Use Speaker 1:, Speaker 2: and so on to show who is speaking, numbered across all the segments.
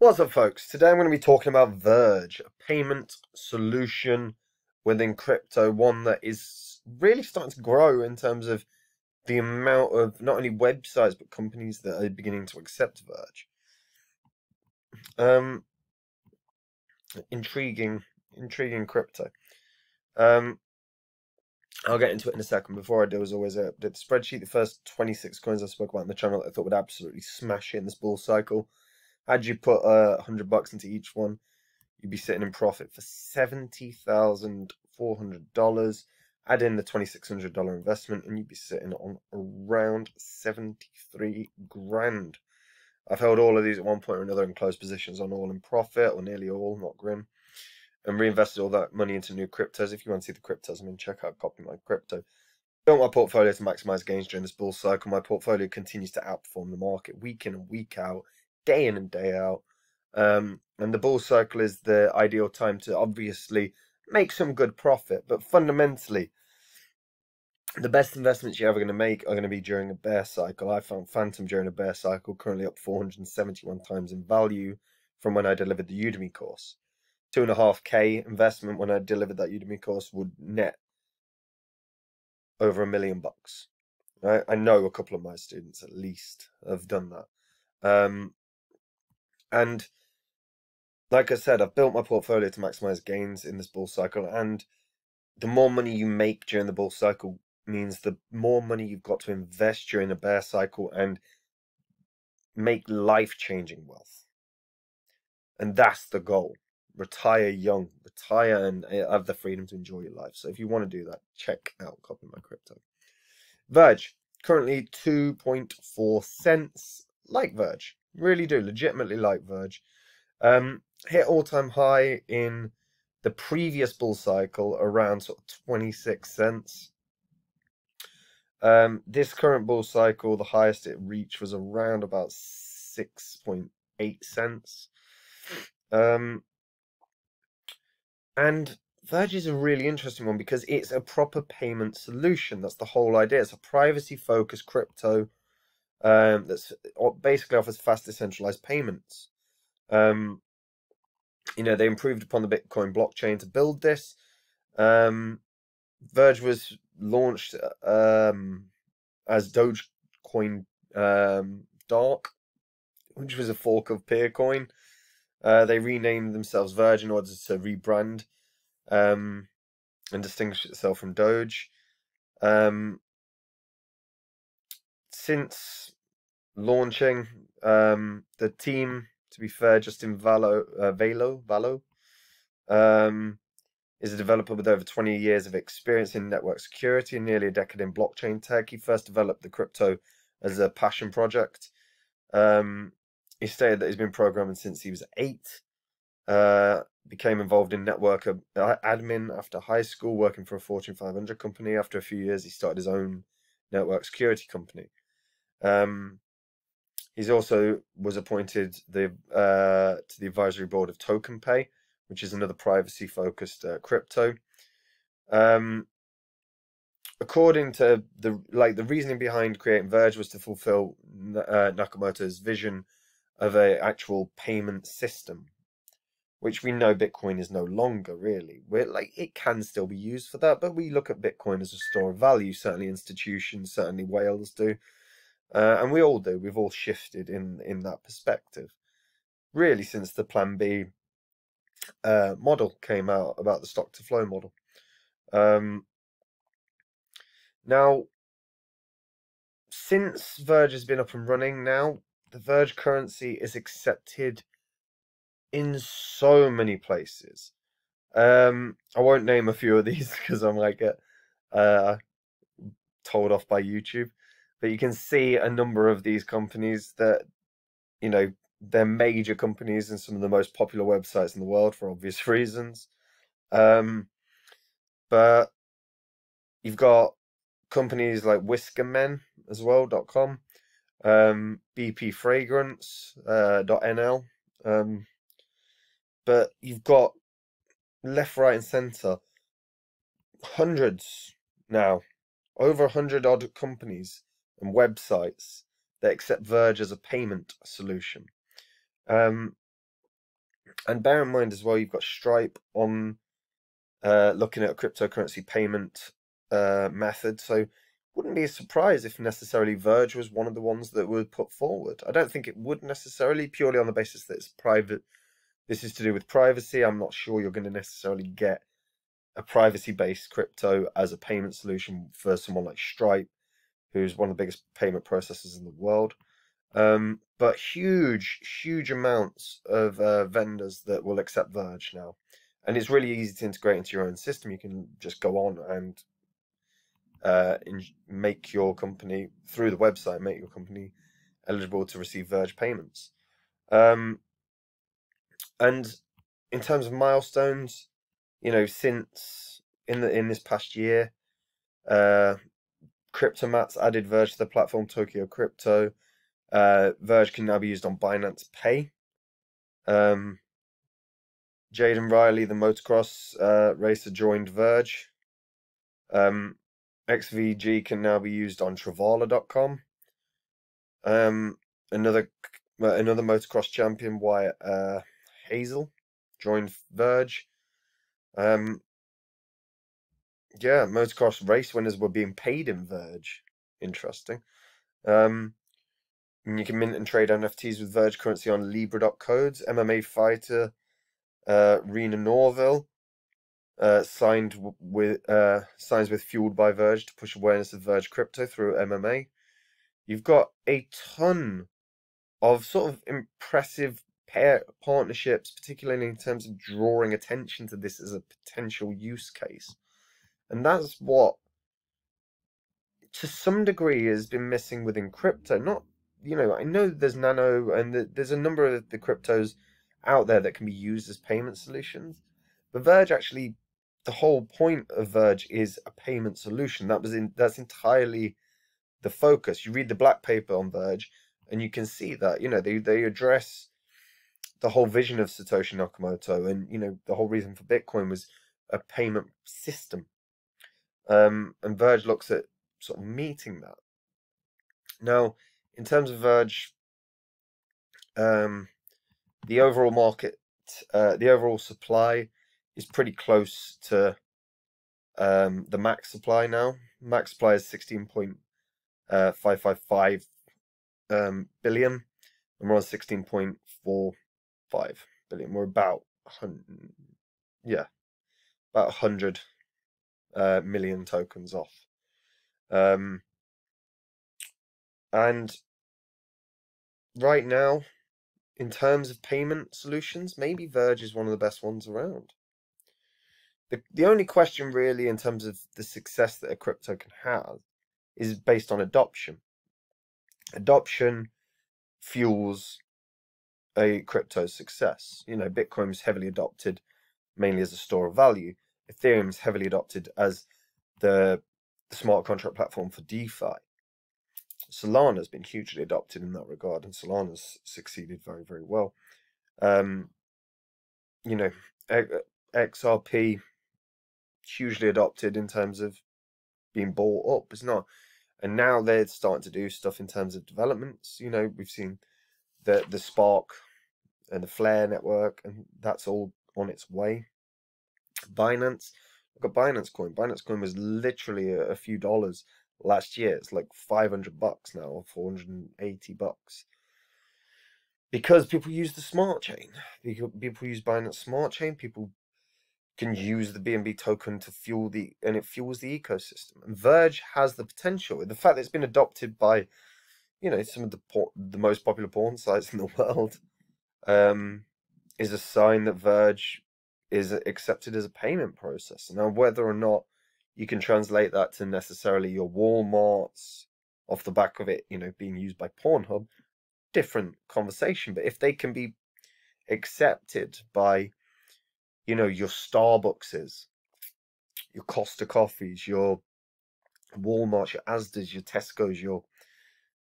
Speaker 1: What's up, folks? Today I'm going to be talking about Verge, a payment solution within crypto, one that is really starting to grow in terms of the amount of not only websites but companies that are beginning to accept Verge. Um, intriguing, intriguing crypto. Um, I'll get into it in a second. Before I do, as always, uh, the spreadsheet, the first 26 coins I spoke about in the channel, that I thought would absolutely smash it in this bull cycle. Had you put a uh, hundred bucks into each one, you'd be sitting in profit for seventy thousand four hundred dollars. Add in the twenty six hundred dollar investment, and you'd be sitting on around seventy three grand. I've held all of these at one point or another in closed positions on all in profit, or nearly all, not grim, and reinvested all that money into new cryptos. If you want to see the cryptos, I mean, check out Copy My Crypto. Built my portfolio to maximize gains during this bull cycle. My portfolio continues to outperform the market week in and week out day in and day out. Um, and the bull cycle is the ideal time to obviously make some good profit, but fundamentally, the best investments you're ever going to make are going to be during a bear cycle. I found Fantom during a bear cycle, currently up 471 times in value from when I delivered the Udemy course. Two and a half K investment when I delivered that Udemy course would net over a million bucks. I, I know a couple of my students at least have done that. Um, and like I said, I've built my portfolio to maximize gains in this bull cycle. And the more money you make during the bull cycle means the more money you've got to invest during a bear cycle and make life changing wealth. And that's the goal. Retire young, retire and eh, have the freedom to enjoy your life. So if you want to do that, check out Copy My Crypto. Verge, currently 2.4 cents, like Verge. Really do, legitimately like Verge. Um, hit all time high in the previous bull cycle around sort of 26 cents. Um, this current bull cycle, the highest it reached was around about 6.8 cents. Um, and Verge is a really interesting one because it's a proper payment solution. That's the whole idea. It's a privacy focused crypto um, that's basically offers fast decentralized payments. Um, you know, they improved upon the Bitcoin blockchain to build this. Um, Verge was launched um, as Dogecoin um, Dark, which was a fork of Peercoin. Uh, they renamed themselves Verge in order to rebrand um, and distinguish itself from Doge. Um, since launching, um, the team, to be fair, Justin Valo, uh, Valo, Valo, um, is a developer with over 20 years of experience in network security and nearly a decade in blockchain tech. He first developed the crypto as a passion project. Um, he stated that he's been programming since he was eight. Uh, became involved in network uh, admin after high school, working for a Fortune 500 company. After a few years, he started his own network security company. Um, he's also was appointed the uh, to the advisory board of TokenPay, which is another privacy-focused uh, crypto. Um, according to the like the reasoning behind creating Verge was to fulfill uh, Nakamoto's vision of a actual payment system, which we know Bitcoin is no longer really. We're like it can still be used for that, but we look at Bitcoin as a store of value. Certainly, institutions, certainly whales do. Uh, and we all do. We've all shifted in in that perspective. Really, since the Plan B uh, model came out about the stock to flow model. Um, now, since Verge has been up and running now, the Verge currency is accepted in so many places. Um, I won't name a few of these because I'm like uh, told off by YouTube but you can see a number of these companies that you know they're major companies and some of the most popular websites in the world for obvious reasons. Um, but you've got companies like whiskermen as well dot com um, bp fragrance uh, dot nl um, but you've got left right and center hundreds now over a hundred odd companies and websites that accept Verge as a payment solution. Um, And bear in mind as well, you've got Stripe on uh, looking at a cryptocurrency payment uh, method. So wouldn't be a surprise if necessarily Verge was one of the ones that would put forward. I don't think it would necessarily, purely on the basis that it's private. This is to do with privacy. I'm not sure you're going to necessarily get a privacy-based crypto as a payment solution for someone like Stripe, who's one of the biggest payment processors in the world. Um, but huge, huge amounts of uh, vendors that will accept Verge now. And it's really easy to integrate into your own system. You can just go on and uh, in, make your company through the website, make your company eligible to receive Verge payments. Um, and in terms of milestones, you know, since in the in this past year, uh, Cryptomats added Verge to the platform Tokyo Crypto. Uh, Verge can now be used on Binance Pay. Um, Jaden Riley, the motocross uh, racer, joined Verge. Um, XVG can now be used on Travala.com. Um, another another motocross champion, Wyatt uh, Hazel, joined Verge. Um, yeah, motocross race winners were being paid in Verge. Interesting. Um, you can mint and trade NFTs with Verge currency on Libra.codes. MMA fighter uh, Rena Norville uh, signed with uh, signs with Fueled by Verge to push awareness of Verge crypto through MMA. You've got a ton of sort of impressive pair partnerships, particularly in terms of drawing attention to this as a potential use case. And that's what, to some degree, has been missing within crypto. Not, you know, I know there's Nano and the, there's a number of the cryptos out there that can be used as payment solutions. But Verge actually the whole point of Verge is a payment solution. That was in that's entirely the focus. You read the black paper on Verge, and you can see that you know they they address the whole vision of Satoshi Nakamoto, and you know the whole reason for Bitcoin was a payment system. Um, and Verge looks at sort of meeting that. Now, in terms of Verge, um, the overall market, uh, the overall supply is pretty close to um, the max supply now. Max supply is 16.555 uh, um, billion, and we're on 16.45 billion. We're about, yeah, about 100 uh, million tokens off. Um, and right now, in terms of payment solutions, maybe Verge is one of the best ones around the, the only question really in terms of the success that a crypto can have is based on adoption. Adoption fuels a crypto success. You know, Bitcoin is heavily adopted mainly as a store of value. Ethereum is heavily adopted as the, smart contract platform for DeFi. Solana has been hugely adopted in that regard, and Solana's succeeded very, very well. Um, you know, XRP hugely adopted in terms of being bought up. It's not, and now they're starting to do stuff in terms of developments. You know, we've seen the the Spark and the Flare network, and that's all on its way. Binance, look at Binance Coin. Binance Coin was literally a, a few dollars last year. It's like five hundred bucks now, or four hundred and eighty bucks. Because people use the smart chain. People, people use Binance Smart Chain. People can use the BNB token to fuel the and it fuels the ecosystem. And Verge has the potential. The fact that it's been adopted by, you know, some of the por- the most popular porn sites in the world, um, is a sign that Verge is accepted as a payment process. Now, whether or not you can translate that to necessarily your WalMarts off the back of it, you know, being used by Pornhub, different conversation. But if they can be accepted by you know, your Starbuckses, your Costa coffees, your Walmart, your Asda's, your Tesco's, your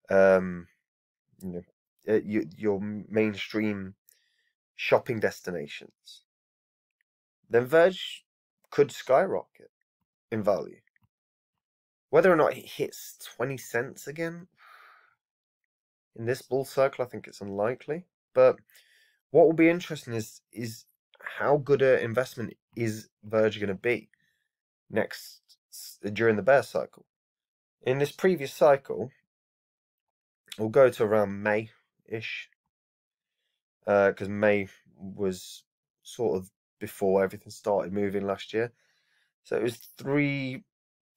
Speaker 1: um, you know, uh, your, your mainstream shopping destinations, then Verge could skyrocket in value. Whether or not it hits 20 cents again in this bull cycle, I think it's unlikely. But what will be interesting is is how good an investment is Verge going to be next during the bear cycle. In this previous cycle, we'll go to around May ish, because uh, May was sort of before everything started moving last year. So it was three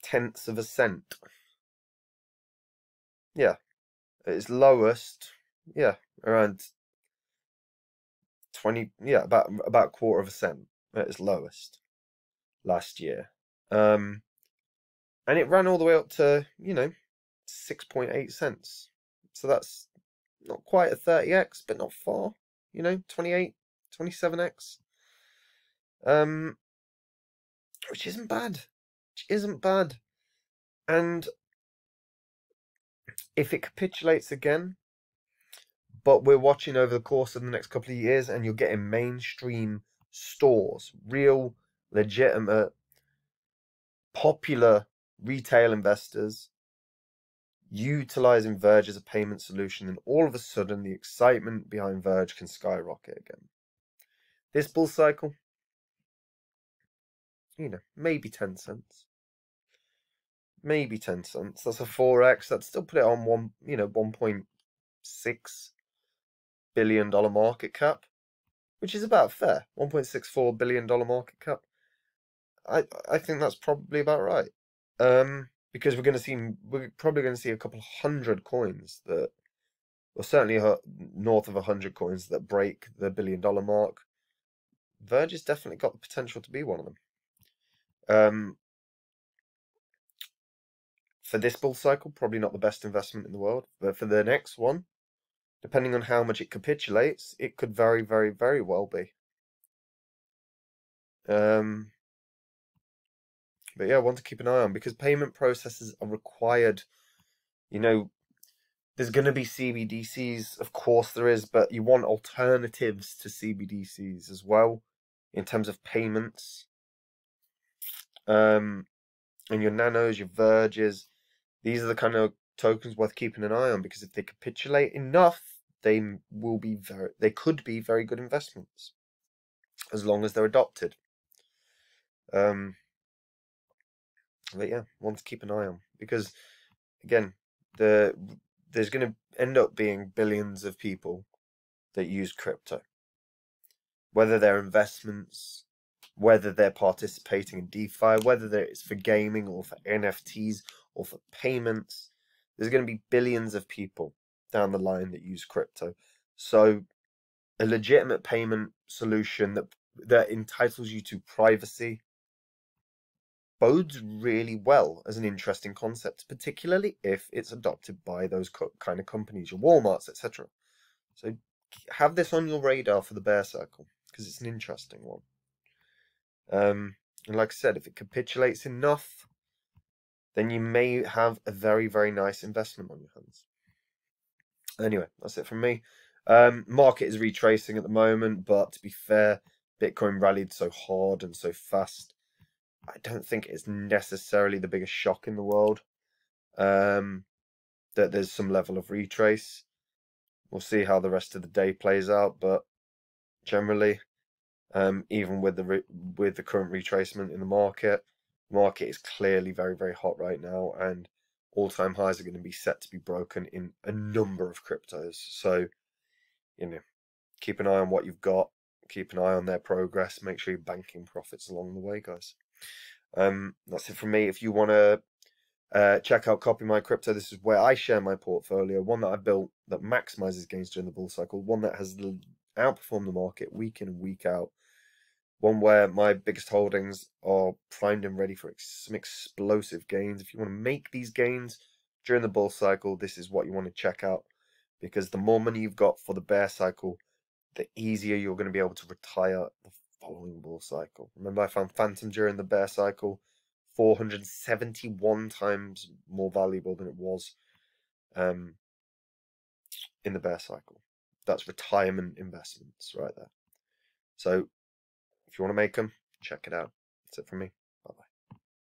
Speaker 1: tenths of a cent. Yeah, its lowest, yeah, around twenty, yeah, about about quarter of a cent at its lowest last year. Um, and it ran all the way up to you know six point eight cents. So that's not quite a thirty x, but not far. You know, 28, 27x. Um, which isn't bad. Which isn't bad. And if it capitulates again, but we're watching over the course of the next couple of years and you're getting mainstream stores, real, legitimate, popular retail investors utilizing Verge as a payment solution, and all of a sudden the excitement behind Verge can skyrocket again. This bull cycle, you know, maybe 10 cents. Maybe 10 cents. That's a 4x. That'd still put it on one, you know, 1.6 billion dollar market cap, which is about fair. 1.64 billion dollar market cap. I I think that's probably about right. Um because we're going to see we're probably going to see a couple hundred coins that well certainly north of a hundred coins that break the billion dollar mark verge has definitely got the potential to be one of them um for this bull cycle probably not the best investment in the world but for the next one depending on how much it capitulates it could very very very well be um but yeah, one to keep an eye on because payment processes are required. You know, there's going to be CBDCs, of course there is, but you want alternatives to CBDCs as well in terms of payments. Um, and your nanos, your verges, these are the kind of tokens worth keeping an eye on because if they capitulate enough, they will be very, they could be very good investments as long as they're adopted. Um, but yeah, one to keep an eye on because again, the there's going to end up being billions of people that use crypto, whether they're investments, whether they're participating in DeFi, whether it's for gaming or for NFTs or for payments. There's going to be billions of people down the line that use crypto. So, a legitimate payment solution that that entitles you to privacy bodes really well as an interesting concept, particularly if it's adopted by those kind of companies, your Walmarts, etc. So have this on your radar for the bear circle because it's an interesting one. Um, and like I said, if it capitulates enough, then you may have a very, very nice investment on your hands. Anyway, that's it from me. Um, market is retracing at the moment, but to be fair, Bitcoin rallied so hard and so fast I don't think it's necessarily the biggest shock in the world um, that there's some level of retrace. We'll see how the rest of the day plays out, but generally, um, even with the re- with the current retracement in the market, market is clearly very very hot right now, and all time highs are going to be set to be broken in a number of cryptos. So, you know, keep an eye on what you've got, keep an eye on their progress, make sure you're banking profits along the way, guys. Um, that's it from me. If you want to uh, check out Copy My Crypto, this is where I share my portfolio, one that I built that maximizes gains during the bull cycle, one that has outperformed the market week in week out, one where my biggest holdings are primed and ready for some explosive gains. If you want to make these gains during the bull cycle, this is what you want to check out because the more money you've got for the bear cycle, the easier you're going to be able to retire the following bull cycle. Remember, I found Fantom during the bear cycle 471 times more valuable than it was um, in the bear cycle. That's retirement investments right there. So, if you want to make them, check it out. That's it from me.